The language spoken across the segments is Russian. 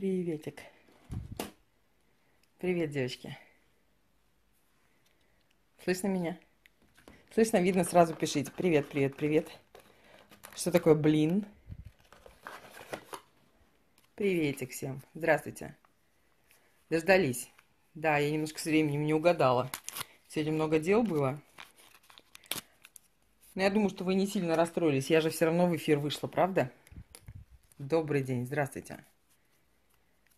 Приветик. Привет, девочки. Слышно меня? Слышно, видно, сразу пишите. Привет, привет, привет. Что такое блин? Приветик всем. Здравствуйте. Дождались. Да, я немножко с временем не угадала. Сегодня много дел было. Но я думаю, что вы не сильно расстроились. Я же все равно в эфир вышла, правда? Добрый день, здравствуйте.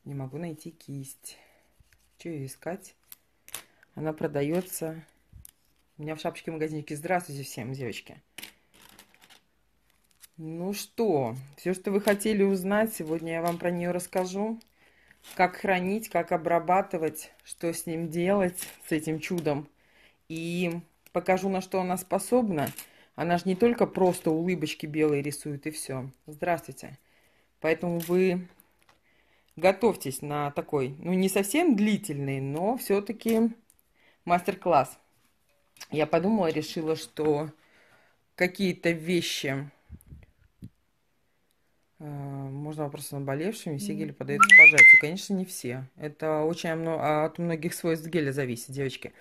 Не могу найти кисть. Что ее искать? Она продается у меня в шапочке магазинчике. Здравствуйте всем, девочки. Ну что, все, что вы хотели узнать, сегодня я вам про нее расскажу. Как хранить, как обрабатывать, что с ним делать, с этим чудом. И покажу, на что она способна. Она же не только просто улыбочки белые рисует и все. Здравствуйте. Поэтому вы готовьтесь на такой, ну не совсем длительный, но все-таки мастер-класс я подумала, решила, что какие-то вещи э, можно вопросы наболевшими, все гели подают к пожатию. Конечно, не все. Это очень от многих свойств геля зависит, девочки.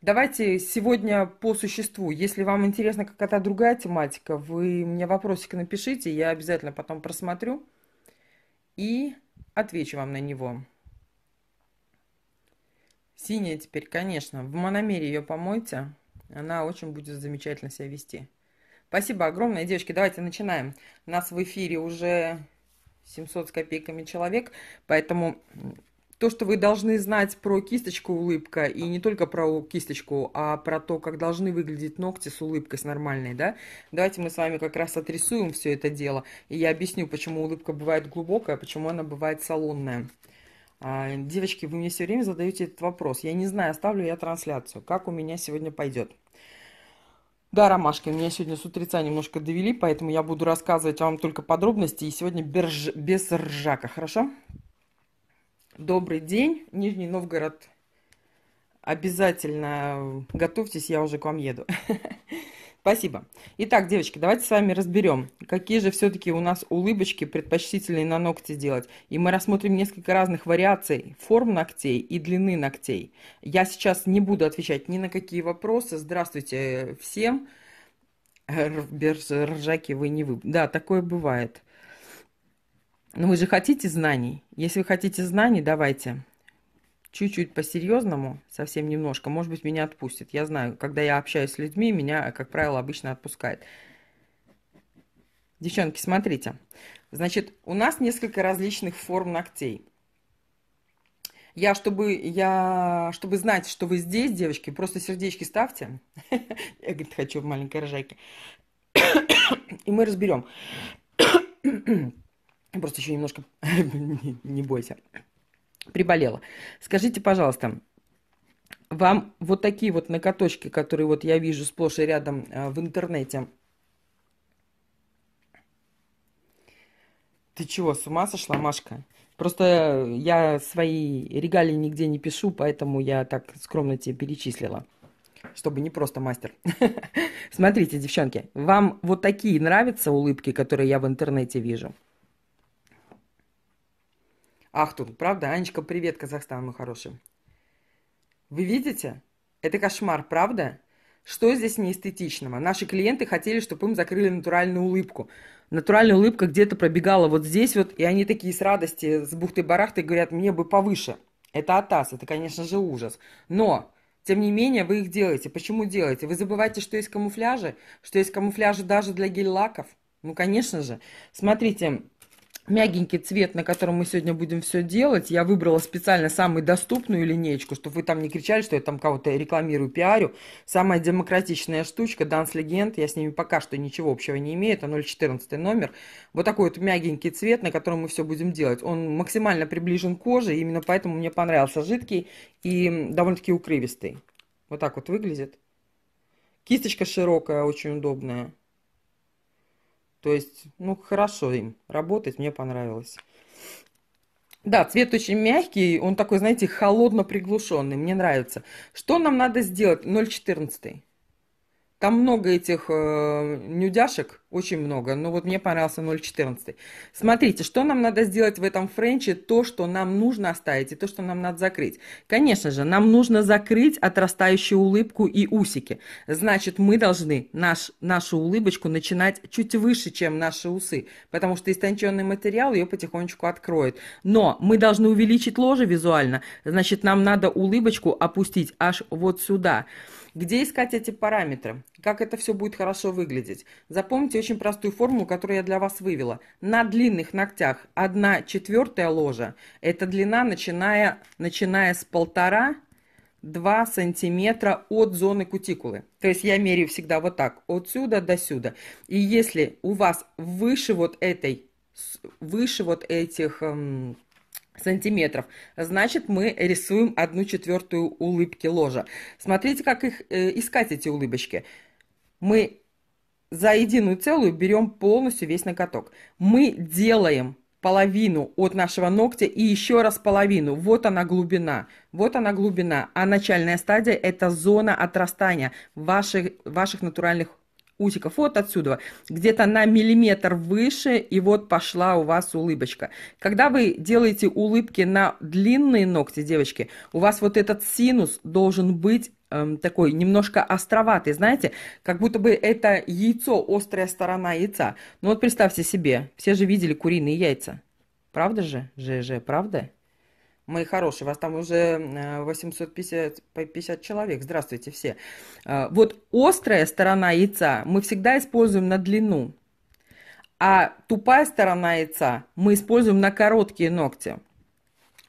Давайте сегодня по существу. Если вам интересна какая-то другая тематика, вы мне вопросик напишите, я обязательно потом просмотрю и отвечу вам на него. Синяя теперь, конечно. В мономере ее помойте. Она очень будет замечательно себя вести. Спасибо огромное, девочки. Давайте начинаем. У нас в эфире уже 700 с копейками человек, поэтому то, что вы должны знать про кисточку улыбка, и не только про кисточку, а про то, как должны выглядеть ногти с улыбкой, с нормальной, да, давайте мы с вами как раз отрисуем все это дело, и я объясню, почему улыбка бывает глубокая, почему она бывает салонная. А, девочки, вы мне все время задаете этот вопрос. Я не знаю, оставлю я трансляцию, как у меня сегодня пойдет. Да, ромашки, меня сегодня с утреца немножко довели, поэтому я буду рассказывать вам только подробности. И сегодня без, без ржака, хорошо? Добрый день, Нижний Новгород. Обязательно готовьтесь, я уже к вам еду. Спасибо. Итак, девочки, давайте с вами разберем, какие же все-таки у нас улыбочки предпочтительные на ногти делать. И мы рассмотрим несколько разных вариаций форм ногтей и длины ногтей. Я сейчас не буду отвечать ни на какие вопросы. Здравствуйте всем. Без ржаки вы не вы. Да, такое бывает. Но вы же хотите знаний? Если вы хотите знаний, давайте чуть-чуть по-серьезному, совсем немножко, может быть, меня отпустит. Я знаю, когда я общаюсь с людьми, меня, как правило, обычно отпускает. Девчонки, смотрите. Значит, у нас несколько различных форм ногтей. Я, чтобы, я, чтобы знать, что вы здесь, девочки, просто сердечки ставьте. Я, говорит, хочу в маленькой рожайке. И мы разберем. Просто еще немножко... Не бойся приболела. Скажите, пожалуйста, вам вот такие вот накоточки, которые вот я вижу сплошь и рядом э, в интернете, ты чего, с ума сошла, Машка? Просто я свои регалии нигде не пишу, поэтому я так скромно тебе перечислила, чтобы не просто мастер. Смотрите, девчонки, вам вот такие нравятся улыбки, которые я в интернете вижу? Ахтунг, правда? Анечка, привет, Казахстан, мой хороший. Вы видите? Это кошмар, правда? Что здесь неэстетичного? Наши клиенты хотели, чтобы им закрыли натуральную улыбку. Натуральная улыбка где-то пробегала вот здесь вот, и они такие с радости, с бухтой-барахтой говорят, мне бы повыше. Это атас, это, конечно же, ужас. Но, тем не менее, вы их делаете. Почему делаете? Вы забываете, что есть камуфляжи? Что есть камуфляжи даже для гель-лаков? Ну, конечно же. Смотрите, мягенький цвет, на котором мы сегодня будем все делать. Я выбрала специально самую доступную линейку, чтобы вы там не кричали, что я там кого-то рекламирую, пиарю. Самая демократичная штучка, Dance Legend, я с ними пока что ничего общего не имею, это 014 номер. Вот такой вот мягенький цвет, на котором мы все будем делать. Он максимально приближен к коже, именно поэтому мне понравился жидкий и довольно-таки укрывистый. Вот так вот выглядит. Кисточка широкая, очень удобная. То есть, ну, хорошо им работать, мне понравилось. Да, цвет очень мягкий, он такой, знаете, холодно приглушенный, мне нравится. Что нам надо сделать? 0,14. Там много этих э, нюдяшек, очень много. Но вот мне понравился 0,14. Смотрите, что нам надо сделать в этом френче, то, что нам нужно оставить, и то, что нам надо закрыть. Конечно же, нам нужно закрыть отрастающую улыбку и усики. Значит, мы должны наш, нашу улыбочку начинать чуть выше, чем наши усы, потому что истонченный материал ее потихонечку откроет. Но мы должны увеличить ложе визуально, значит, нам надо улыбочку опустить аж вот сюда. Где искать эти параметры? Как это все будет хорошо выглядеть? Запомните очень простую формулу, которую я для вас вывела. На длинных ногтях 1 четвертая ложа – это длина, начиная, начиная с полтора 2 сантиметра от зоны кутикулы. То есть я меряю всегда вот так, отсюда до сюда. И если у вас выше вот этой, выше вот этих эм, сантиметров. Значит, мы рисуем одну четвертую улыбки ложа. Смотрите, как их э, искать, эти улыбочки. Мы за единую целую берем полностью весь ноготок. Мы делаем половину от нашего ногтя и еще раз половину. Вот она глубина. Вот она глубина. А начальная стадия – это зона отрастания ваших, ваших натуральных усиков. Вот отсюда, где-то на миллиметр выше, и вот пошла у вас улыбочка. Когда вы делаете улыбки на длинные ногти, девочки, у вас вот этот синус должен быть эм, такой немножко островатый, знаете, как будто бы это яйцо, острая сторона яйца. Ну вот представьте себе, все же видели куриные яйца. Правда же? ЖЖ, правда? Мои хорошие, вас там уже 850 э, 50 человек. Здравствуйте все. Э, вот острая сторона яйца мы всегда используем на длину, а тупая сторона яйца мы используем на короткие ногти.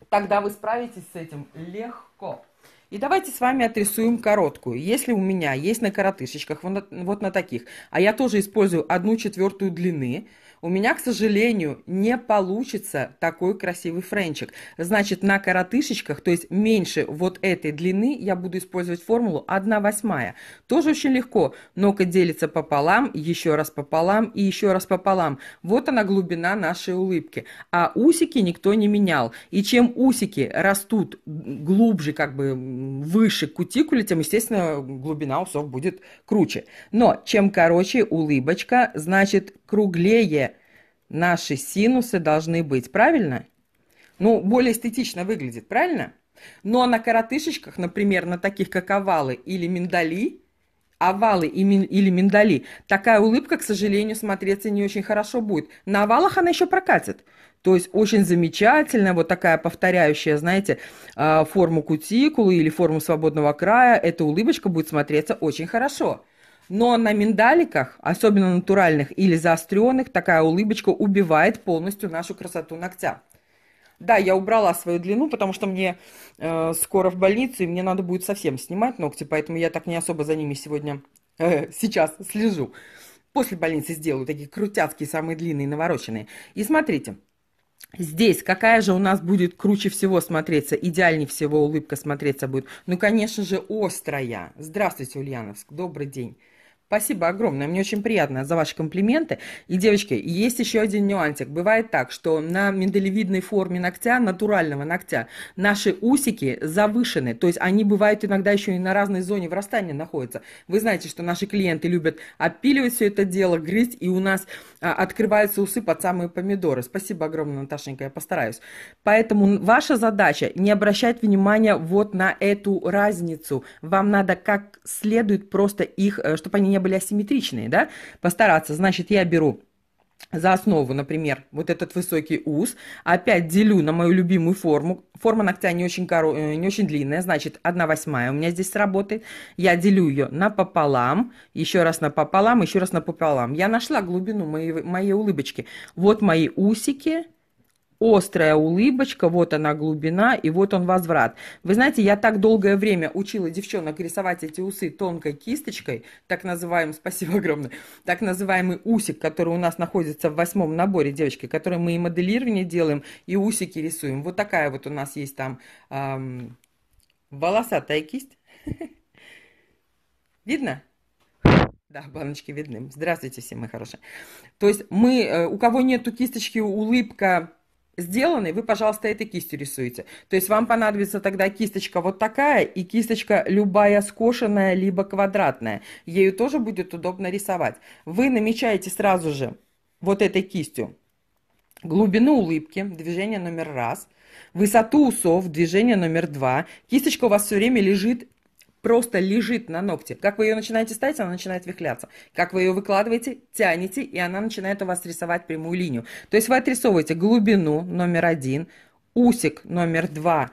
Тогда вы справитесь с этим легко. И давайте с вами отрисуем короткую. Если у меня есть на коротышечках, вот на, вот на таких, а я тоже использую одну четвертую длины, у меня, к сожалению, не получится такой красивый френчик. Значит, на коротышечках, то есть меньше вот этой длины, я буду использовать формулу 1 восьмая. Тоже очень легко. Ноготь делится пополам, еще раз пополам и еще раз пополам. Вот она глубина нашей улыбки. А усики никто не менял. И чем усики растут глубже, как бы выше кутикулы, тем, естественно, глубина усов будет круче. Но чем короче улыбочка, значит круглее наши синусы должны быть, правильно? Ну, более эстетично выглядит, правильно? Но на коротышечках, например, на таких как овалы или миндали, овалы или миндали, такая улыбка, к сожалению, смотреться не очень хорошо будет. На овалах она еще прокатит. То есть очень замечательная, вот такая повторяющая, знаете, а, форму кутикулы или форму свободного края, эта улыбочка будет смотреться очень хорошо. Но на миндаликах, особенно натуральных или заостренных, такая улыбочка убивает полностью нашу красоту ногтя. Да, я убрала свою длину, потому что мне э, скоро в больницу, и мне надо будет совсем снимать ногти, поэтому я так не особо за ними сегодня, э, сейчас слежу. После больницы сделаю такие крутяцкие, самые длинные, навороченные. И смотрите, Здесь какая же у нас будет круче всего смотреться, идеальнее всего улыбка смотреться будет? Ну, конечно же, острая. Здравствуйте, Ульяновск, добрый день. Спасибо огромное, мне очень приятно за ваши комплименты. И, девочки, есть еще один нюансик. Бывает так, что на миндалевидной форме ногтя, натурального ногтя, наши усики завышены. То есть они бывают иногда еще и на разной зоне врастания находятся. Вы знаете, что наши клиенты любят опиливать все это дело, грызть, и у нас а, открываются усы под самые помидоры. Спасибо огромное, Наташенька, я постараюсь. Поэтому ваша задача не обращать внимания вот на эту разницу. Вам надо как следует просто их, э, чтобы они не были асимметричные, да, постараться. Значит, я беру за основу, например, вот этот высокий ус, опять делю на мою любимую форму. Форма ногтя не очень, коро... Э, не очень длинная, значит, 1 восьмая у меня здесь сработает. Я делю ее напополам, еще раз напополам, еще раз напополам. Я нашла глубину моей, моей улыбочки. Вот мои усики, острая улыбочка, вот она глубина, и вот он возврат. Вы знаете, я так долгое время учила девчонок рисовать эти усы тонкой кисточкой, так называемый, спасибо огромное, так называемый усик, который у нас находится в восьмом наборе, девочки, который мы и моделирование делаем, и усики рисуем. Вот такая вот у нас есть там эм, волосатая кисть. Видно? Да, баночки видны. Здравствуйте все, мои хорошие. То есть мы, э, у кого нету кисточки, улыбка сделаны, вы, пожалуйста, этой кистью рисуете. То есть вам понадобится тогда кисточка вот такая и кисточка любая скошенная, либо квадратная. Ею тоже будет удобно рисовать. Вы намечаете сразу же вот этой кистью глубину улыбки, движение номер раз, высоту усов, движение номер два. Кисточка у вас все время лежит просто лежит на ногте. Как вы ее начинаете ставить, она начинает вихляться. Как вы ее выкладываете, тянете, и она начинает у вас рисовать прямую линию. То есть вы отрисовываете глубину номер один, усик номер два,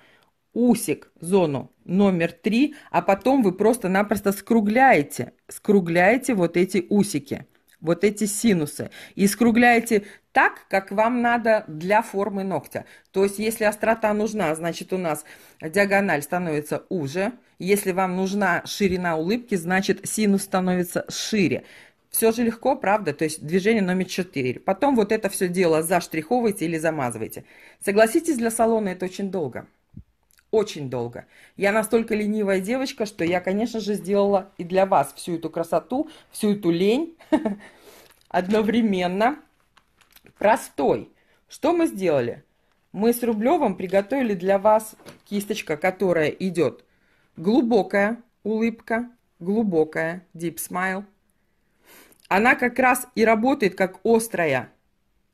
усик, зону номер три, а потом вы просто-напросто скругляете, скругляете вот эти усики вот эти синусы. И скругляете так, как вам надо для формы ногтя. То есть, если острота нужна, значит, у нас диагональ становится уже. Если вам нужна ширина улыбки, значит, синус становится шире. Все же легко, правда? То есть движение номер 4. Потом вот это все дело заштриховывайте или замазывайте. Согласитесь, для салона это очень долго. Очень долго. Я настолько ленивая девочка, что я, конечно же, сделала и для вас всю эту красоту, всю эту лень одновременно простой. Что мы сделали? Мы с Рублевым приготовили для вас кисточка, которая идет глубокая улыбка, глубокая deep smile. Она как раз и работает как острая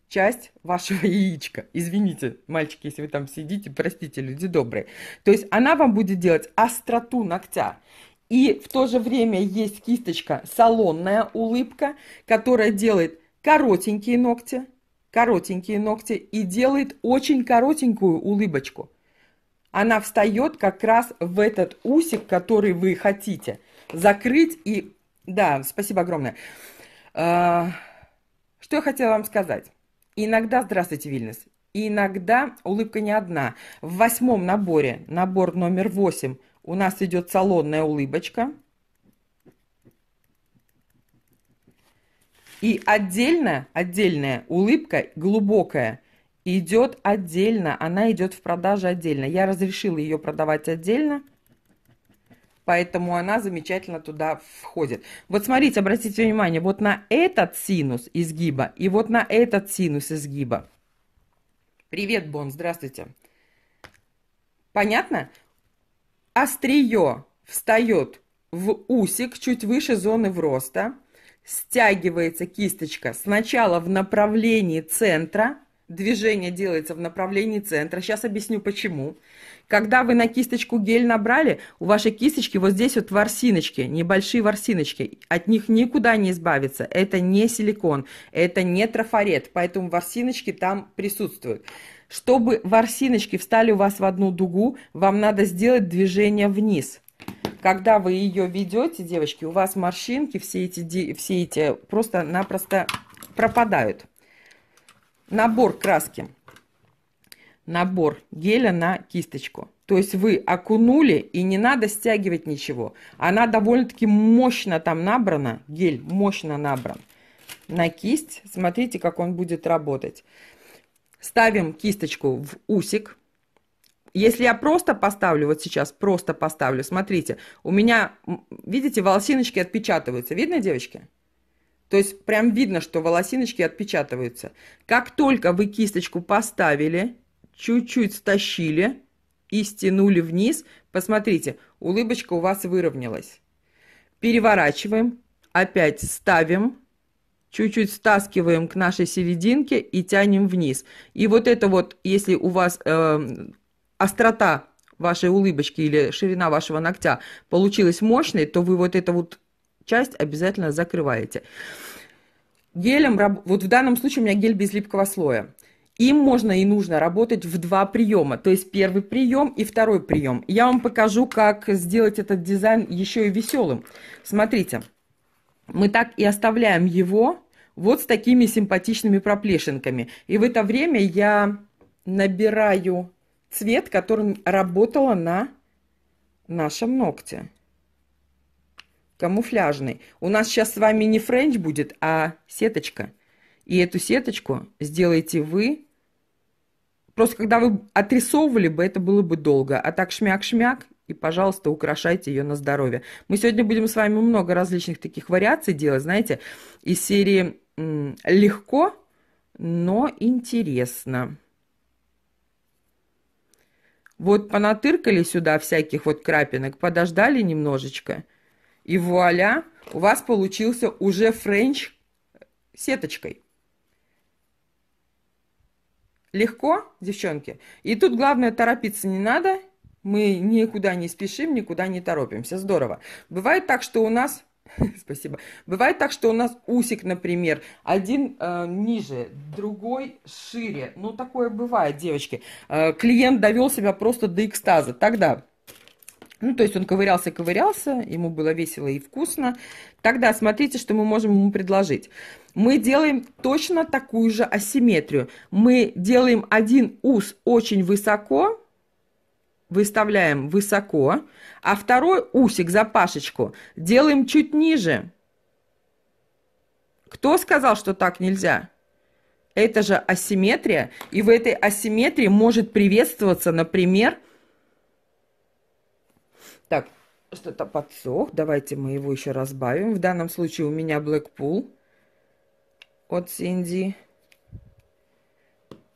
часть вашего яичка. Извините, мальчики, если вы там сидите, простите, люди добрые. То есть она вам будет делать остроту ногтя. И в то же время есть кисточка салонная улыбка, которая делает коротенькие ногти, коротенькие ногти и делает очень коротенькую улыбочку. Она встает как раз в этот усик, который вы хотите закрыть. И да, спасибо огромное. А, что я хотела вам сказать. Иногда, здравствуйте, Вильнюс, иногда улыбка не одна. В восьмом наборе, набор номер восемь, у нас идет салонная улыбочка. И отдельно, отдельная улыбка, глубокая, идет отдельно. Она идет в продаже отдельно. Я разрешила ее продавать отдельно. Поэтому она замечательно туда входит. Вот смотрите, обратите внимание, вот на этот синус изгиба и вот на этот синус изгиба. Привет, Бон, здравствуйте. Понятно? Острие встает в усик чуть выше зоны вроста. Стягивается кисточка сначала в направлении центра. Движение делается в направлении центра. Сейчас объясню почему. Когда вы на кисточку гель набрали, у вашей кисточки вот здесь вот ворсиночки, небольшие ворсиночки. От них никуда не избавиться. Это не силикон, это не трафарет, поэтому ворсиночки там присутствуют. Чтобы ворсиночки встали у вас в одну дугу, вам надо сделать движение вниз. Когда вы ее ведете, девочки, у вас морщинки, все эти, все эти просто-напросто пропадают. Набор краски. Набор геля на кисточку. То есть вы окунули, и не надо стягивать ничего. Она довольно-таки мощно там набрана, гель мощно набран. На кисть, смотрите, как он будет работать. Ставим кисточку в усик. Если я просто поставлю, вот сейчас просто поставлю, смотрите, у меня, видите, волосиночки отпечатываются. Видно, девочки? То есть прям видно, что волосиночки отпечатываются. Как только вы кисточку поставили, чуть-чуть стащили и стянули вниз, посмотрите, улыбочка у вас выровнялась. Переворачиваем, опять ставим, чуть-чуть стаскиваем к нашей серединке и тянем вниз. И вот это вот, если у вас э, острота вашей улыбочки или ширина вашего ногтя получилась мощной, то вы вот эту вот часть обязательно закрываете. Гелем, вот в данном случае у меня гель без липкого слоя. Им можно и нужно работать в два приема, то есть первый прием и второй прием. Я вам покажу, как сделать этот дизайн еще и веселым. Смотрите мы так и оставляем его вот с такими симпатичными проплешинками. И в это время я набираю цвет, которым работала на нашем ногте. Камуфляжный. У нас сейчас с вами не френч будет, а сеточка. И эту сеточку сделаете вы. Просто когда вы отрисовывали бы, это было бы долго. А так шмяк-шмяк и, пожалуйста, украшайте ее на здоровье. Мы сегодня будем с вами много различных таких вариаций делать, знаете, из серии «Легко, но интересно». Вот понатыркали сюда всяких вот крапинок, подождали немножечко, и вуаля, у вас получился уже френч сеточкой. Легко, девчонки? И тут главное торопиться не надо. Мы никуда не спешим, никуда не торопимся. Здорово. Бывает так, что у нас Спасибо. Бывает так, что у нас усик, например, один э, ниже, другой шире. Ну, такое бывает, девочки. Э, клиент довел себя просто до экстаза. Тогда, ну, то есть он ковырялся, ковырялся, ему было весело и вкусно. Тогда смотрите, что мы можем ему предложить. Мы делаем точно такую же асимметрию. Мы делаем один ус очень высоко, выставляем высоко, а второй усик, запашечку, делаем чуть ниже. Кто сказал, что так нельзя? Это же асимметрия, и в этой асимметрии может приветствоваться, например, так, что-то подсох, давайте мы его еще разбавим. В данном случае у меня Blackpool от Синди.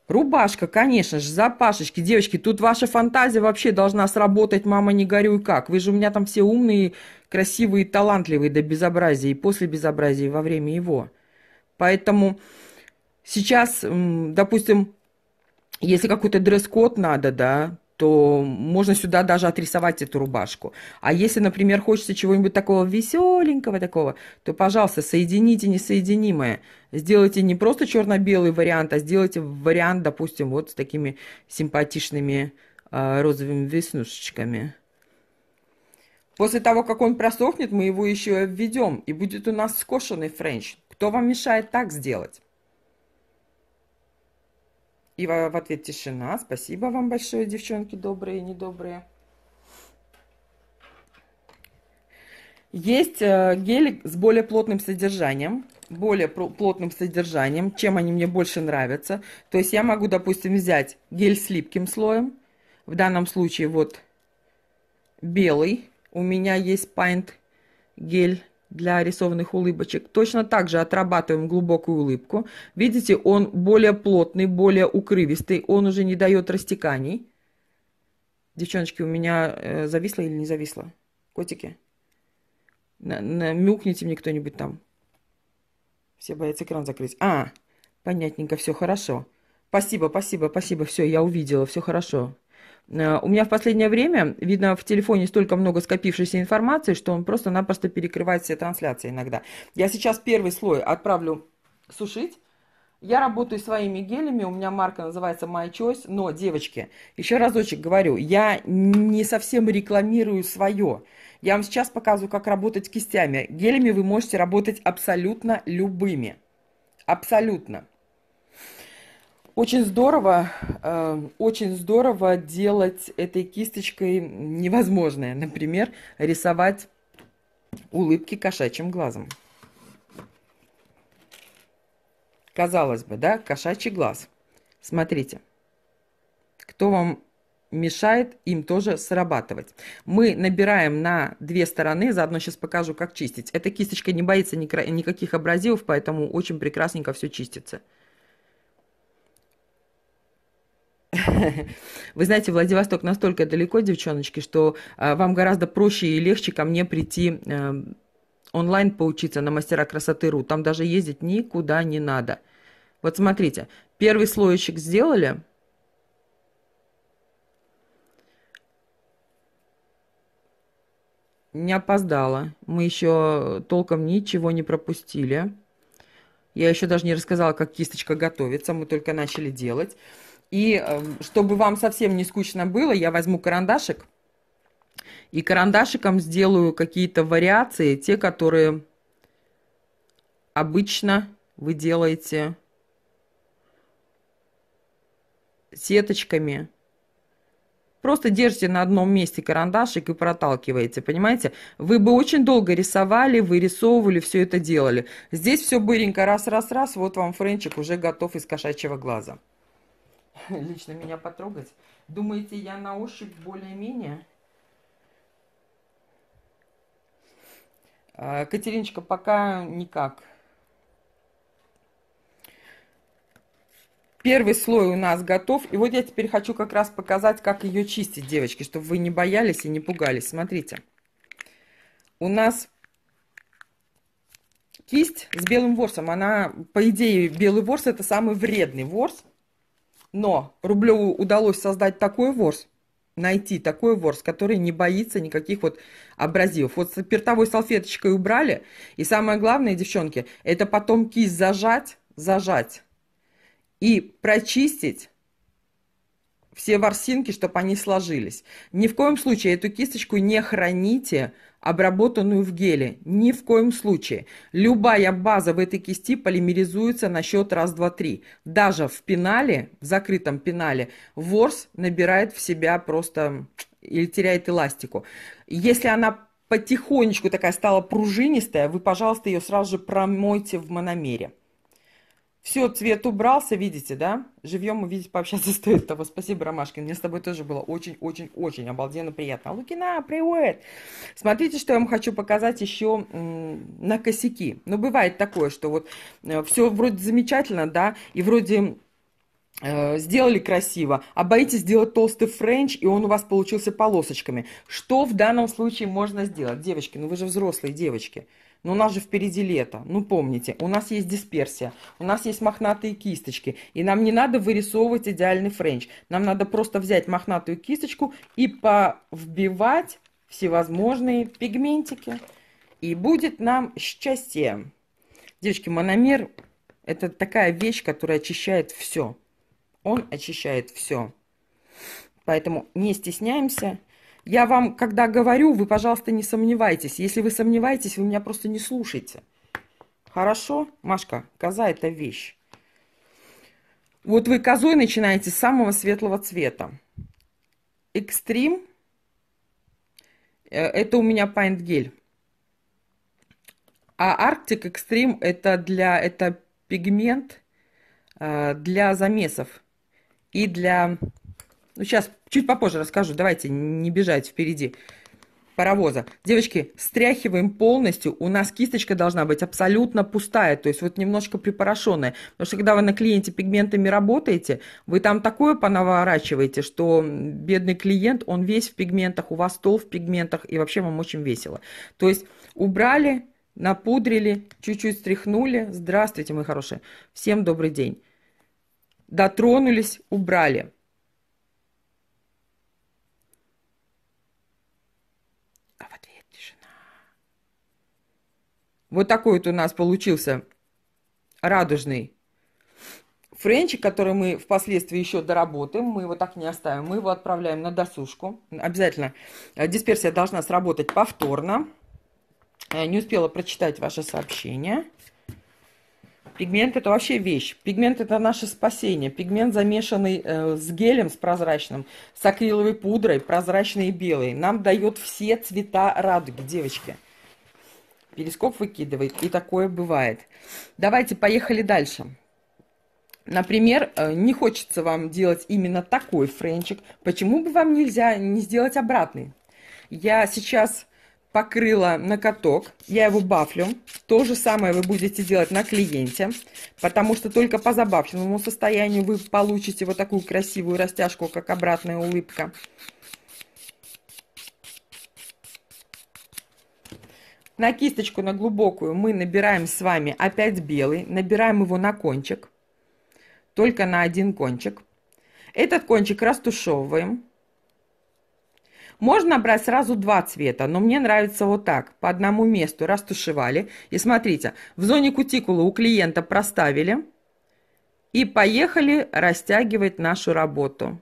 Рубашка, конечно же, запашечки. Девочки, тут ваша фантазия вообще должна сработать, мама, не горюй как. Вы же у меня там все умные, красивые, талантливые до безобразия. И после безобразия, и во время его. Поэтому сейчас, допустим, если какой-то дресс-код надо, да, то можно сюда даже отрисовать эту рубашку. А если, например, хочется чего-нибудь такого веселенького такого, то, пожалуйста, соедините несоединимое. Сделайте не просто черно-белый вариант, а сделайте вариант, допустим, вот с такими симпатичными э, розовыми веснушечками. После того, как он просохнет, мы его еще введем, и будет у нас скошенный френч. Кто вам мешает так сделать? И в, ответ тишина. Спасибо вам большое, девчонки добрые и недобрые. Есть э, гели с более плотным содержанием. Более плотным содержанием. Чем они мне больше нравятся. То есть я могу, допустим, взять гель с липким слоем. В данном случае вот белый. У меня есть Paint гель для рисованных улыбочек. Точно так же отрабатываем глубокую улыбку. Видите, он более плотный, более укрывистый, он уже не дает растеканий. Девчоночки, у меня э, зависло или не зависло? Котики? На, на, мяукните мне кто-нибудь там. Все боятся экран закрыть. А, понятненько, все хорошо. Спасибо, спасибо, спасибо, все, я увидела, все хорошо. Э, у меня в последнее время, видно, в телефоне столько много скопившейся информации, что он просто-напросто перекрывает все трансляции иногда. Я сейчас первый слой отправлю сушить. Я работаю своими гелями, у меня марка называется My Choice, но, девочки, еще разочек говорю, я не совсем рекламирую свое. Я вам сейчас показываю, как работать кистями. Гелями вы можете работать абсолютно любыми. Абсолютно. Очень здорово, э, очень здорово делать этой кисточкой невозможное. Например, рисовать улыбки кошачьим глазом. Казалось бы, да, кошачий глаз. Смотрите, кто вам мешает им тоже срабатывать. Мы набираем на две стороны, заодно сейчас покажу, как чистить. Эта кисточка не боится никаких абразивов, поэтому очень прекрасненько все чистится. Вы знаете, Владивосток настолько далеко, девчоночки, что а, вам гораздо проще и легче ко мне прийти э, онлайн поучиться на мастера красоты.ру. Там даже ездить никуда не надо. Вот смотрите, первый слоечек сделали. Не опоздала. Мы еще толком ничего не пропустили. Я еще даже не рассказала, как кисточка готовится. Мы только начали делать. И эм, чтобы вам совсем не скучно было, я возьму карандашик и карандашиком сделаю какие-то вариации, те, которые обычно вы делаете сеточками. Просто держите на одном месте карандашик и проталкиваете, понимаете? Вы бы очень долго рисовали, вырисовывали, все это делали. Здесь все быренько, раз-раз-раз, вот вам френчик уже готов из кошачьего глаза. лично меня потрогать. Думаете, я на ощупь более-менее? А, Катериночка, пока никак. Первый слой у нас готов. И вот я теперь хочу как раз показать, как ее чистить, девочки, чтобы вы не боялись и не пугались. Смотрите. У нас кисть с белым ворсом. Она, по идее, белый ворс это самый вредный ворс. Но Рублеву удалось создать такой ворс, найти такой ворс, который не боится никаких вот абразивов. Вот с спиртовой салфеточкой убрали. И самое главное, девчонки, это потом кисть зажать, зажать и прочистить все ворсинки, чтобы они сложились. Ни в коем случае эту кисточку не храните обработанную в геле. Ни в коем случае. Любая база в этой кисти полимеризуется на счет раз, два, три. Даже в пенале, в закрытом пенале, ворс набирает в себя просто или теряет эластику. Если она потихонечку такая стала пружинистая, вы, пожалуйста, ее сразу же промойте в мономере. Все, цвет убрался, видите, да? Живьем увидеть, пообщаться стоит того. Спасибо, Ромашкин. Мне с тобой тоже было очень-очень-очень обалденно приятно. Лукина, привет! Смотрите, что я вам хочу показать еще на косяки. Ну, бывает такое, что вот э, все вроде замечательно, да, и вроде э, сделали красиво, а боитесь сделать толстый френч, и он у вас получился полосочками. Что в данном случае можно сделать? Девочки, ну вы же взрослые девочки. Но у нас же впереди лето. Ну, помните, у нас есть дисперсия, у нас есть мохнатые кисточки. И нам не надо вырисовывать идеальный френч. Нам надо просто взять мохнатую кисточку и повбивать всевозможные пигментики. И будет нам счастье. Девочки, мономер – это такая вещь, которая очищает все. Он очищает все. Поэтому не стесняемся – я вам, когда говорю, вы, пожалуйста, не сомневайтесь. Если вы сомневаетесь, вы меня просто не слушайте. Хорошо? Машка, коза – это вещь. Вот вы козой начинаете с самого светлого цвета. Экстрим э, – это у меня Paint гель. А Arctic Extreme – это, для, это пигмент э, для замесов и для ну, сейчас чуть попозже расскажу. Давайте не бежать впереди паровоза. Девочки, стряхиваем полностью. У нас кисточка должна быть абсолютно пустая, то есть вот немножко припорошенная. Потому что когда вы на клиенте пигментами работаете, вы там такое понаворачиваете, что бедный клиент, он весь в пигментах, у вас стол в пигментах, и вообще вам очень весело. То есть убрали, напудрили, чуть-чуть стряхнули. Здравствуйте, мои хорошие. Всем добрый день. Дотронулись, убрали. Вот такой вот у нас получился радужный френчик, который мы впоследствии еще доработаем. Мы его так не оставим. Мы его отправляем на досушку. Обязательно э, дисперсия должна сработать повторно. Я не успела прочитать ваше сообщение. Пигмент это вообще вещь. Пигмент это наше спасение. Пигмент замешанный э, с гелем, с прозрачным, с акриловой пудрой, прозрачный и белый. Нам дает все цвета радуги, девочки. Перископ выкидывает, и такое бывает. Давайте, поехали дальше. Например, э, не хочется вам делать именно такой френчик. Почему бы вам нельзя не сделать обратный? Я сейчас покрыла на каток, я его бафлю. То же самое вы будете делать на клиенте, потому что только по забавленному состоянию вы получите вот такую красивую растяжку, как обратная улыбка. На кисточку, на глубокую мы набираем с вами опять белый, набираем его на кончик, только на один кончик. Этот кончик растушевываем. Можно брать сразу два цвета, но мне нравится вот так. По одному месту растушевали. И смотрите, в зоне кутикулы у клиента проставили. И поехали растягивать нашу работу.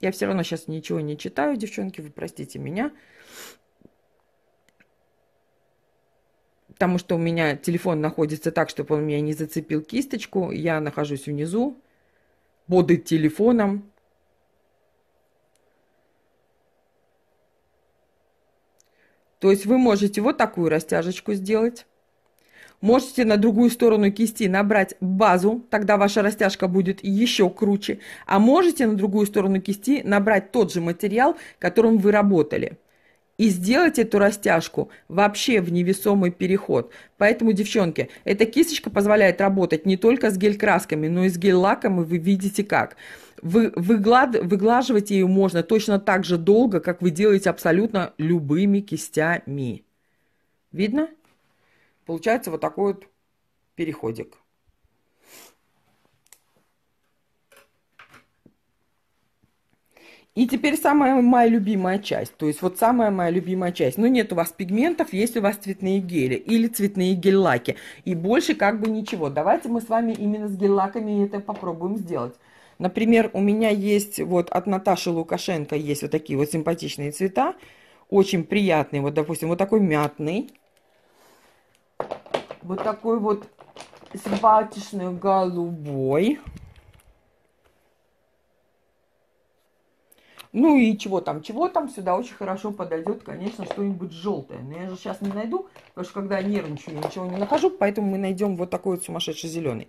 Я все равно сейчас ничего не читаю, девчонки, вы простите меня. Потому что у меня телефон находится так, чтобы он меня не зацепил кисточку. Я нахожусь внизу под телефоном. То есть вы можете вот такую растяжечку сделать. Можете на другую сторону кисти набрать базу, тогда ваша растяжка будет еще круче. А можете на другую сторону кисти набрать тот же материал, которым вы работали. и сделать эту растяжку вообще в невесомый переход. Поэтому, девчонки, эта кисточка позволяет работать не только с гель-красками, но и с гель-лаком, и вы видите как. Вы, выглад, выглаживать ее можно точно так же долго, как вы делаете абсолютно любыми кистями. Видно? Получается вот такой вот переходик. И теперь самая моя любимая часть. То есть вот самая моя любимая часть. Ну, нет у вас пигментов, есть у вас цветные гели или цветные гель-лаки. И больше как бы ничего. Давайте мы с вами именно с гель-лаками это попробуем сделать. Например, у меня есть вот от Наташи Лукашенко есть вот такие вот симпатичные цвета. Очень приятные. Вот, допустим, вот такой мятный. Вот такой вот симпатичный голубой. Ну и чего там, чего там, сюда очень хорошо подойдет, конечно, что-нибудь желтое. Но я же сейчас не найду, потому что когда нервничаю, я ничего не нахожу, поэтому мы найдем вот такой вот сумасшедший зеленый.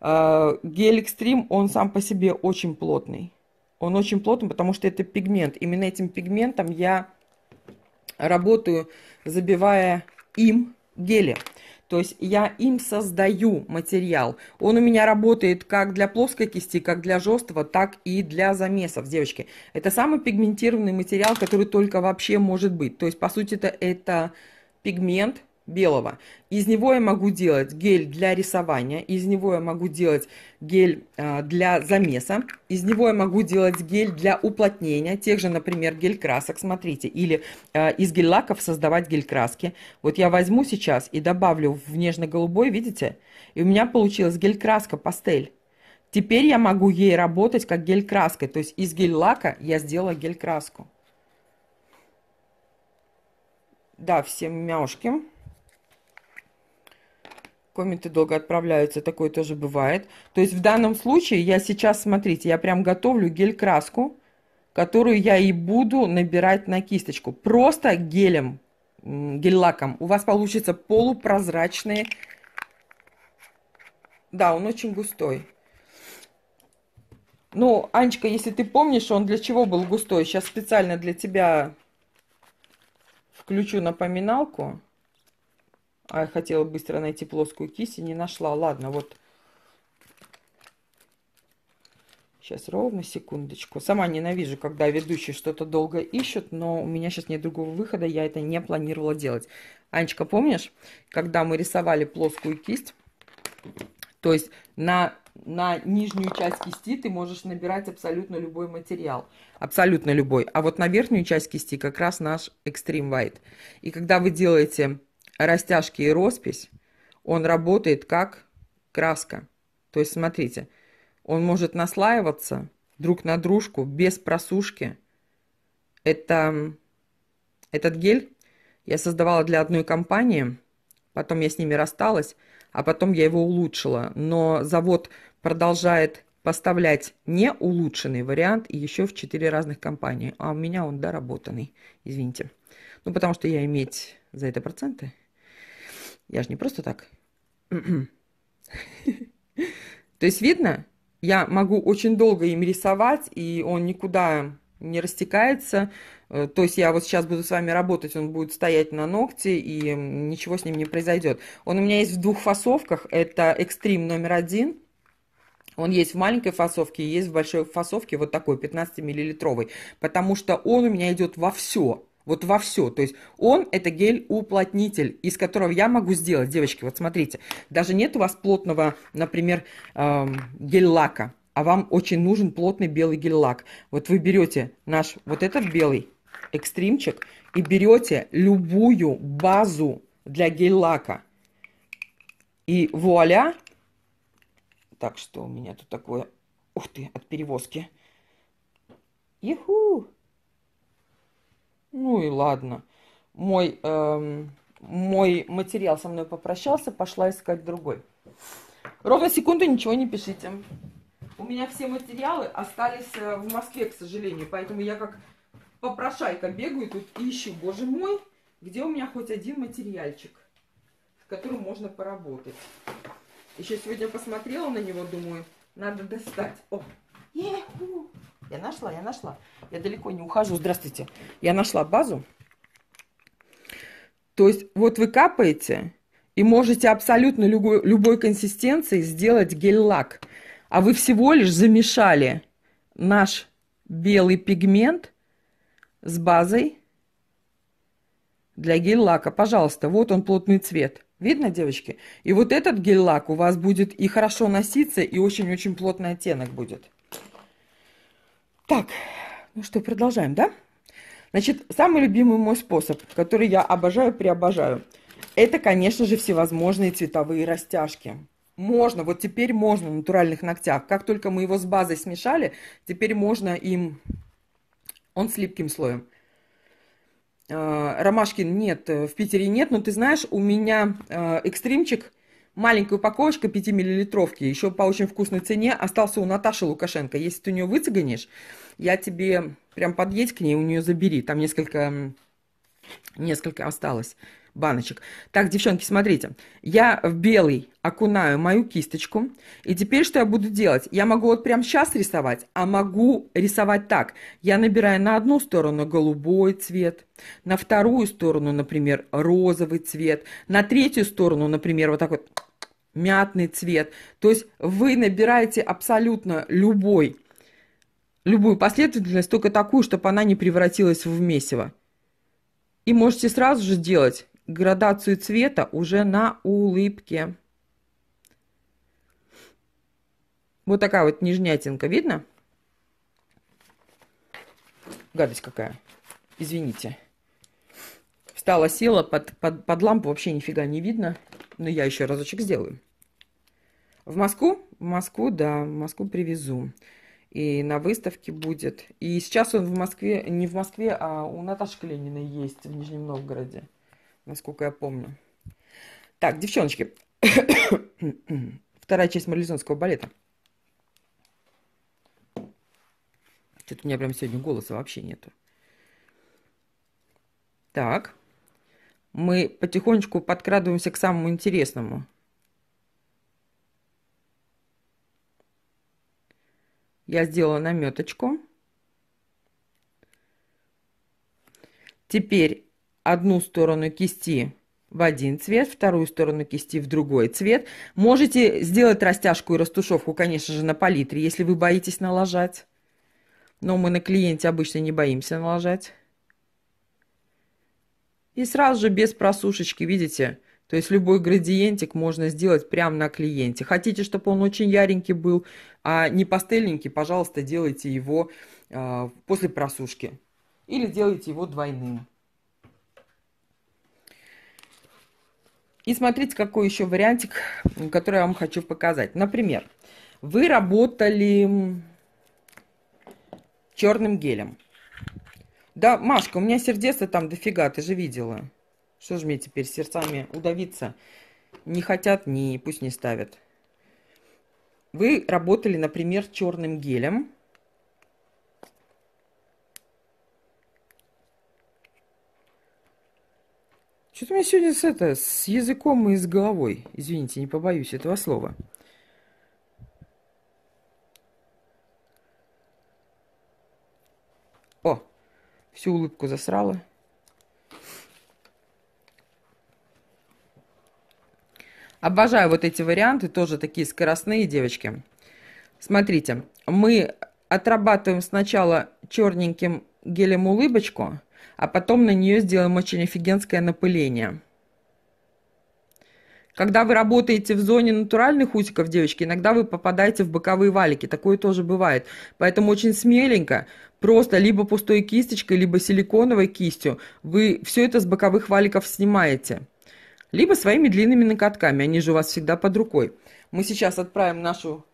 А, гель Extreme, он сам по себе очень плотный. Он очень плотный, потому что это пигмент. Именно этим пигментом я работаю, забивая им гели. То есть я им создаю материал. Он у меня работает как для плоской кисти, как для жесткого, так и для замесов, девочки. Это самый пигментированный материал, который только вообще может быть. То есть, по сути, это, это пигмент, белого. Из него я могу делать гель для рисования, из него я могу делать гель э, для замеса, из него я могу делать гель для уплотнения, тех же, например, гель-красок, смотрите, или э, из гель-лаков создавать гель-краски. Вот я возьму сейчас и добавлю в нежно-голубой, видите, и у меня получилась гель-краска пастель. Теперь я могу ей работать как гель-краской, то есть из гель-лака я сделала гель-краску. Да, всем мяушки. Комменты долго отправляются, такое тоже бывает. То есть в данном случае я сейчас, смотрите, я прям готовлю гель-краску, которую я и буду набирать на кисточку. Просто гелем, гель-лаком. У вас получится полупрозрачные. Да, он очень густой. Ну, Анечка, если ты помнишь, он для чего был густой? Сейчас специально для тебя включу напоминалку. А я хотела быстро найти плоскую кисть и не нашла. Ладно, вот. Сейчас ровно секундочку. Сама ненавижу, когда ведущие что-то долго ищут, но у меня сейчас нет другого выхода, я это не планировала делать. Анечка, помнишь, когда мы рисовали плоскую кисть, то есть на, на нижнюю часть кисти ты можешь набирать абсолютно любой материал. Абсолютно любой. А вот на верхнюю часть кисти как раз наш Extreme White. И когда вы делаете растяжки и роспись, он работает как краска. То есть, смотрите, он может наслаиваться друг на дружку без просушки. Это, этот гель я создавала для одной компании, потом я с ними рассталась, а потом я его улучшила. Но завод продолжает поставлять не улучшенный вариант и еще в четыре разных компании. А у меня он доработанный, извините. Ну, потому что я иметь за это проценты. Я же не просто так. То есть видно, я могу очень долго им рисовать, и он никуда не растекается. Э, то есть я вот сейчас буду с вами работать, он будет стоять на ногте, и ничего с ним не произойдет. Он у меня есть в двух фасовках. Это экстрим номер один. Он есть в маленькой фасовке, есть в большой фасовке, вот такой, 15-миллилитровый. Потому что он у меня идет во все. Вот во все. То есть он это гель-уплотнитель, из которого я могу сделать, девочки, вот смотрите, даже нет у вас плотного, например, эм, гель-лака, а вам очень нужен плотный белый гель-лак. Вот вы берете наш вот этот белый экстримчик и берете любую базу для гель-лака. И вуаля. Так, что у меня тут такое? Ух ты, от перевозки. Иху! Ну и ладно. Мой, эм, мой материал со мной попрощался, пошла искать другой. Ровно секунду ничего не пишите. У меня все материалы остались э, в Москве, к сожалению, поэтому я как попрошайка бегаю тут и ищу, боже мой, где у меня хоть один материальчик, с которым можно поработать. Еще сегодня посмотрела на него, думаю, надо достать. О, еху, Я нашла, я нашла. Я далеко не ухожу. Здравствуйте. Я нашла базу. То есть вот вы капаете и можете абсолютно любой, любой консистенции сделать гель-лак. А вы всего лишь замешали наш белый пигмент с базой для гель-лака. Пожалуйста, вот он плотный цвет. Видно, девочки? И вот этот гель-лак у вас будет и хорошо носиться, и очень-очень плотный оттенок будет. Так, ну что, продолжаем, да? Значит, самый любимый мой способ, который я обожаю, преобожаю, это, конечно же, всевозможные цветовые растяжки. Можно, вот теперь можно в натуральных ногтях. Как только мы его с базой смешали, теперь можно им... Он с липким слоем. А, ромашки нет, э, в Питере нет, но ты знаешь, у меня э, экстримчик, маленькая упаковочка 5-миллилитровки, еще по очень вкусной цене, остался у Наташи Лукашенко. Если ты у нее выцеганишь, я тебе прям подъедь к ней, у нее забери. Там несколько, несколько осталось баночек. Так, девчонки, смотрите. Я в белый окунаю мою кисточку. И теперь что я буду делать? Я могу вот прямо сейчас рисовать, а могу рисовать так. Я набираю на одну сторону голубой цвет, на вторую сторону, например, розовый цвет, на третью сторону, например, вот так вот мятный цвет. То есть вы набираете абсолютно любой любую последовательность, только такую, чтобы она не превратилась в месиво. И можете сразу же делать градацию цвета уже на улыбке. Вот такая вот нижнятинка, видно? Гадость какая. Извините. Встала, села под, под, под лампу, вообще нифига не видно. Но я еще разочек сделаю. В Москву? В Москву, да, в Москву привезу и на выставке будет. И сейчас он в Москве, не в Москве, а у Наташи Калениной есть в Нижнем Новгороде, насколько я помню. Так, девчоночки, вторая часть марлезонского балета. Что-то у меня прям сегодня голоса вообще нету. Так, мы потихонечку подкрадываемся к самому интересному – Я сделала наметочку. Теперь одну сторону кисти в один цвет, вторую сторону кисти в другой цвет. Можете сделать растяжку и растушевку, конечно же, на палитре, если вы боитесь налажать. Но мы на клиенте обычно не боимся налажать. И сразу же без просушечки, видите, то есть любой градиентик можно сделать прямо на клиенте. Хотите, чтобы он очень яренький был, а не пастельненький, пожалуйста, делайте его э, после просушки. Или делайте его двойным. И смотрите, какой еще вариантик, который я вам хочу показать. Например, вы работали черным гелем. Да, Машка, у меня сердце там дофига, ты же видела. Что же мне теперь сердцами удавиться? Не хотят, не, пусть не ставят. Вы работали, например, черным гелем. Что-то у меня сегодня с, это, с языком и с головой. Извините, не побоюсь этого слова. О, всю улыбку засрала. Обожаю вот эти варианты, тоже такие скоростные девочки. Смотрите, мы отрабатываем сначала черненьким гелем улыбочку, а потом на нее сделаем очень офигенское напыление. Когда вы работаете в зоне натуральных усиков, девочки, иногда вы попадаете в боковые валики. Такое тоже бывает. Поэтому очень смеленько, просто либо пустой кисточкой, либо силиконовой кистью, вы все это с боковых валиков снимаете либо своими длинными накатками, они же у вас всегда под рукой. Мы сейчас отправим нашу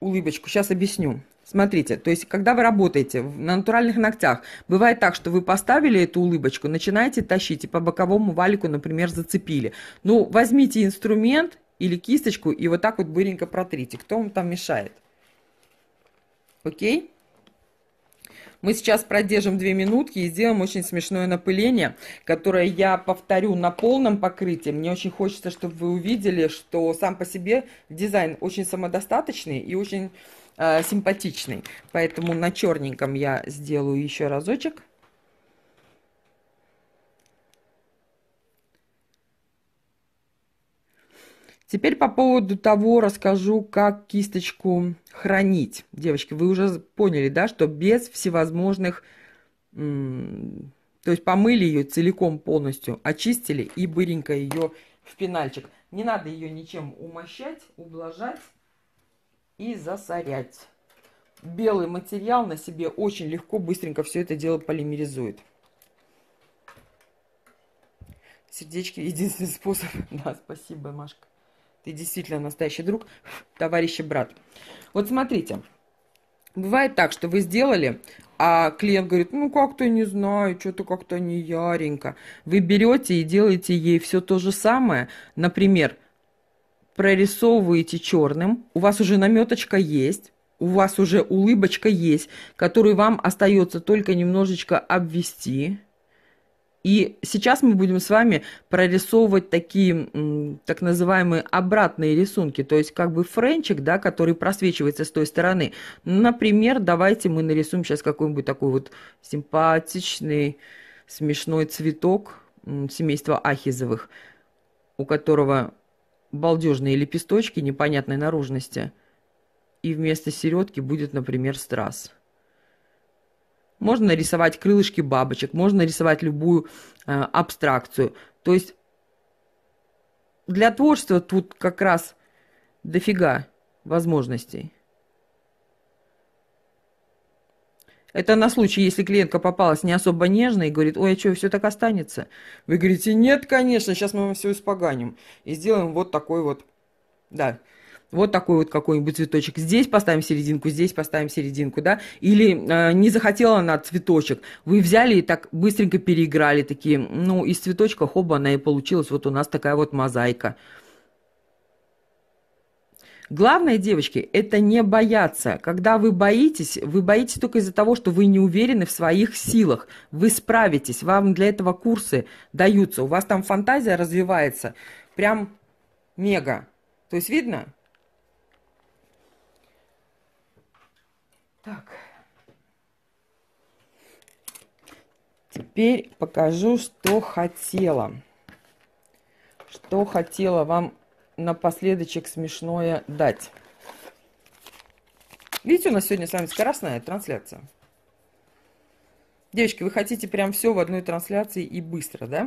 улыбочку, сейчас объясню. Смотрите, то есть, когда вы работаете на натуральных ногтях, бывает так, что вы поставили эту улыбочку, начинаете тащить и по боковому валику, например, зацепили. Ну, возьмите инструмент или кисточку и вот так вот быренько протрите. Кто вам там мешает? Окей? Мы сейчас продержим 2 минутки и сделаем очень смешное напыление, которое я повторю на полном покрытии. Мне очень хочется, чтобы вы увидели, что сам по себе дизайн очень самодостаточный и очень э, симпатичный. Поэтому на черненьком я сделаю еще разочек. Теперь по поводу того расскажу, как кисточку хранить. Девочки, вы уже поняли, да, что без всевозможных... То есть помыли ее целиком полностью, очистили и быренько ее в пенальчик. Не надо ее ничем умощать, ублажать и засорять. Белый материал на себе очень легко, быстренько все это дело полимеризует. Сердечки единственный способ. Да, спасибо, Машка. Ты действительно настоящий друг, товарищ и брат. Вот смотрите. Бывает так, что вы сделали, а клиент говорит, ну как-то не знаю, что-то как-то не яренько. Вы берете и делаете ей все то же самое. Например, прорисовываете черным, у вас уже наметочка есть, у вас уже улыбочка есть, которую вам остается только немножечко обвести. И сейчас мы будем с вами прорисовывать такие так называемые обратные рисунки, то есть как бы френчик, да, который просвечивается с той стороны. Например, давайте мы нарисуем сейчас какой-нибудь такой вот симпатичный, смешной цветок семейства ахизовых, у которого балдежные лепесточки непонятной наружности, и вместо середки будет, например, страз. Можно нарисовать крылышки бабочек, можно нарисовать любую э, абстракцию. То есть для творчества тут как раз дофига возможностей. Это на случай, если клиентка попалась не особо нежной и говорит, ой, а что, все так останется? Вы говорите, нет, конечно, сейчас мы вам все испоганим. И сделаем вот такой вот, да, вот такой вот какой-нибудь цветочек. Здесь поставим серединку, здесь поставим серединку, да. Или э, не захотела она цветочек. Вы взяли и так быстренько переиграли такие. Ну, из цветочка хоба она и получилась. Вот у нас такая вот мозаика. Главное, девочки, это не бояться. Когда вы боитесь, вы боитесь только из-за того, что вы не уверены в своих силах. Вы справитесь, вам для этого курсы даются. У вас там фантазия развивается прям мега. То есть видно? Так. Теперь покажу, что хотела. Что хотела вам напоследочек смешное дать. Видите, у нас сегодня с вами скоростная трансляция. Девочки, вы хотите прям все в одной трансляции и быстро, да?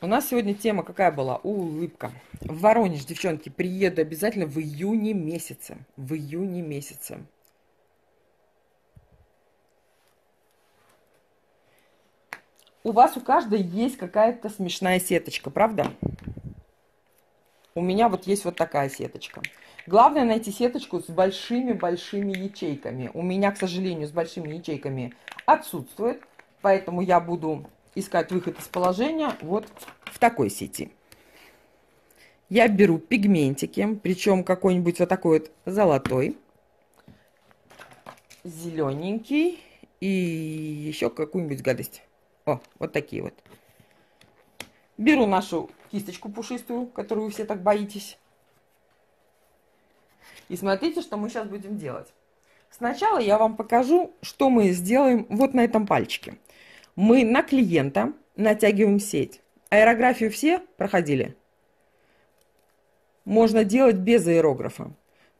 У нас сегодня тема какая была? Улыбка. В Воронеж, девчонки, приеду обязательно в июне месяце. В июне месяце. У вас у каждой есть какая-то смешная сеточка, правда? У меня вот есть вот такая сеточка. Главное найти сеточку с большими-большими ячейками. У меня, к сожалению, с большими ячейками отсутствует. Поэтому я буду искать выход из положения вот в такой сети. Я беру пигментики, причем какой-нибудь вот такой вот золотой, зелененький и еще какую-нибудь гадость. О, вот такие вот. Беру нашу кисточку пушистую, которую вы все так боитесь. И смотрите, что мы сейчас будем делать. Сначала я вам покажу, что мы сделаем вот на этом пальчике мы на клиента натягиваем сеть. Аэрографию все проходили? Можно делать без аэрографа.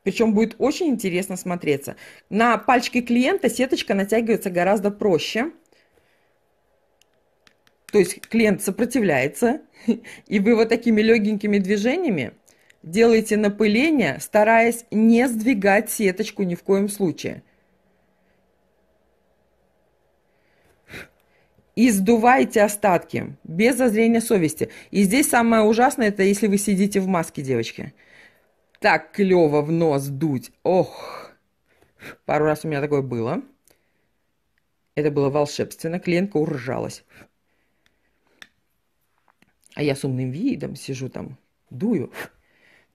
Причем будет очень интересно смотреться. На пальчике клиента сеточка натягивается гораздо проще. То есть клиент сопротивляется, и вы вот такими легенькими движениями делаете напыление, стараясь не сдвигать сеточку ни в коем случае. и сдувайте остатки без зазрения совести. И здесь самое ужасное, это если вы сидите в маске, девочки. Так клево в нос дуть. Ох, пару раз у меня такое было. Это было волшебственно. Клиентка уржалась. А я с умным видом сижу там, дую.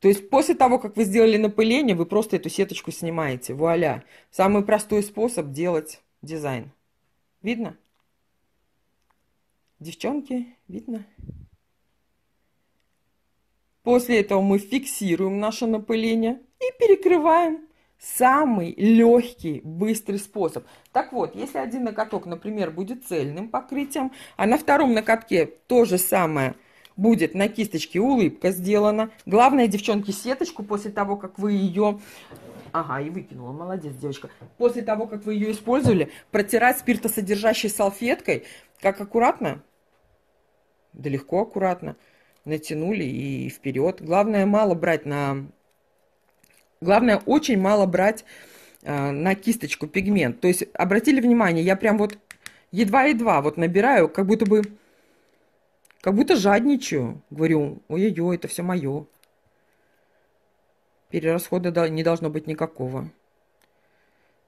То есть после того, как вы сделали напыление, вы просто эту сеточку снимаете. Вуаля. Самый простой способ делать дизайн. Видно? Девчонки, видно? После этого мы фиксируем наше напыление и перекрываем. Самый легкий, быстрый способ. Так вот, если один накаток, например, будет цельным покрытием, а на втором накатке то же самое будет на кисточке улыбка сделана. Главное, девчонки, сеточку после того, как вы ее Ага, и выкинула. Молодец, девочка. После того, как вы ее использовали, протирать спиртосодержащей салфеткой. Как аккуратно? Да легко, аккуратно. Натянули и вперед. Главное, мало брать на... Главное, очень мало брать э, на кисточку пигмент. То есть, обратили внимание, я прям вот едва-едва вот набираю, как будто бы... Как будто жадничаю. Говорю, ой-ой-ой, это все мое. Перерасхода не должно быть никакого.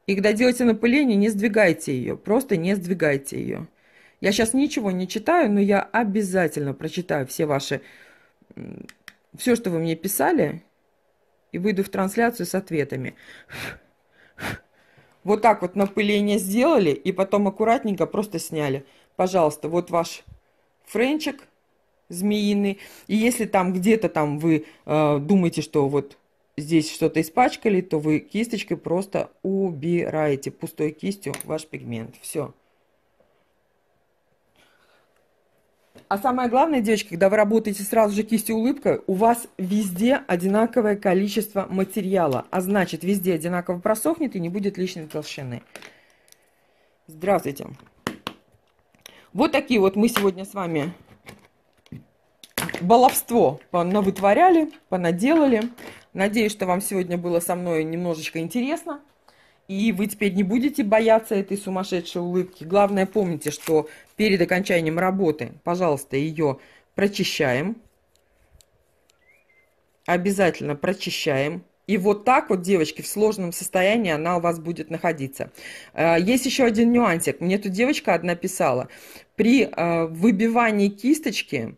И когда делаете напыление, не сдвигайте ее. Просто не сдвигайте ее. Я сейчас ничего не читаю, но я обязательно прочитаю все ваши... Все, что вы мне писали, и выйду в трансляцию с ответами. Вот так вот напыление сделали, и потом аккуратненько просто сняли. Пожалуйста, вот ваш френчик змеиный. И если там где-то там вы э, думаете, что вот здесь что-то испачкали, то вы кисточкой просто убираете пустой кистью ваш пигмент. Все. А самое главное, девочки, когда вы работаете сразу же кистью улыбкой, у вас везде одинаковое количество материала. А значит, везде одинаково просохнет и не будет лишней толщины. Здравствуйте. Вот такие вот мы сегодня с вами баловство понавытворяли, понаделали. Надеюсь, что вам сегодня было со мной немножечко интересно. И вы теперь не будете бояться этой сумасшедшей улыбки. Главное, помните, что перед окончанием работы, пожалуйста, ее прочищаем. Обязательно прочищаем. И вот так вот, девочки, в сложном состоянии она у вас будет находиться. Э, есть еще один нюансик. Мне тут девочка одна писала. При э, выбивании кисточки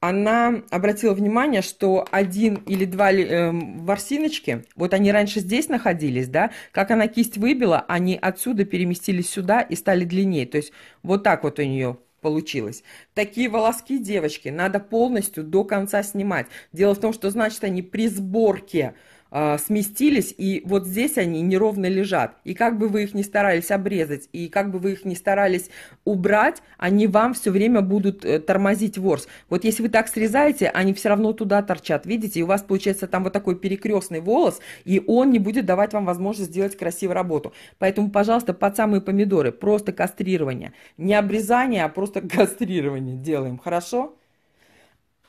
она обратила внимание, что один или два э, ворсиночки, вот они раньше здесь находились, да, как она кисть выбила, они отсюда переместились сюда и стали длиннее. То есть вот так вот у нее получилось. Такие волоски, девочки, надо полностью до конца снимать. Дело в том, что значит они при сборке сместились, и вот здесь они неровно лежат. И как бы вы их ни старались обрезать, и как бы вы их ни старались убрать, они вам все время будут э, тормозить ворс. Вот если вы так срезаете, они все равно туда торчат, видите? И у вас получается там вот такой перекрестный волос, и он не будет давать вам возможность сделать красивую работу. Поэтому, пожалуйста, под самые помидоры, просто кастрирование. Не обрезание, а просто кастрирование делаем, хорошо?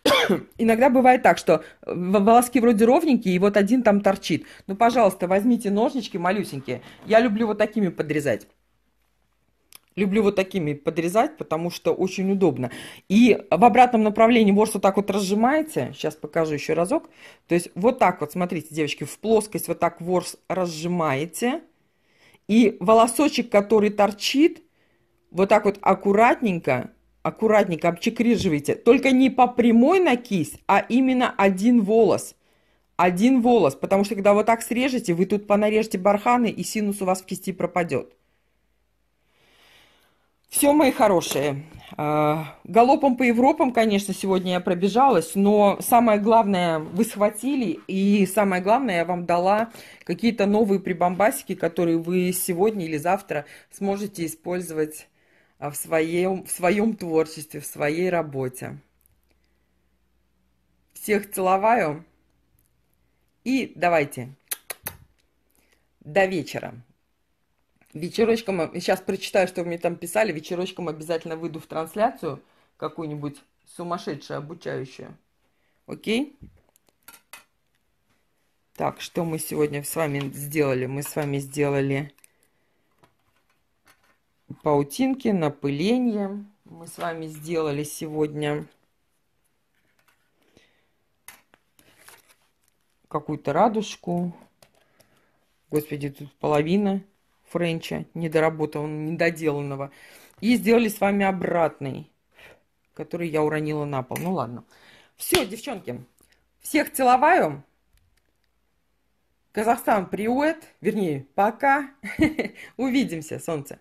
иногда бывает так, что волоски вроде ровненькие, и вот один там торчит. Ну, пожалуйста, возьмите ножнички малюсенькие. Я люблю вот такими подрезать. Люблю вот такими подрезать, потому что очень удобно. И в обратном направлении ворс вот так вот разжимаете. Сейчас покажу еще разок. То есть вот так вот, смотрите, девочки, в плоскость вот так ворс разжимаете. И волосочек, который торчит, вот так вот аккуратненько аккуратненько обчекриживайте. Только не по прямой на кисть, а именно один волос. Один волос, потому что когда вот так срежете, вы тут понарежете барханы, и синус у вас в кисти пропадет. Все, мои хорошие. А, галопом по Европам, конечно, сегодня я пробежалась, но самое главное вы схватили, и самое главное я вам дала какие-то новые прибамбасики, которые вы сегодня или завтра сможете использовать в своем, в своем творчестве, в своей работе. Всех целоваю. И давайте до вечера. Вечерочком, сейчас прочитаю, что вы мне там писали, вечерочком обязательно выйду в трансляцию какую-нибудь сумасшедшую, обучающую. Окей? Так, что мы сегодня с вами сделали? Мы с вами сделали паутинки, напыление. Мы с вами сделали сегодня какую-то радужку. Господи, тут половина френча недоработанного, недоделанного. И сделали с вами обратный, который я уронила на пол. Ну ладно. Все, девчонки, всех целоваю. Казахстан, привет. Вернее, пока. Увидимся, солнце.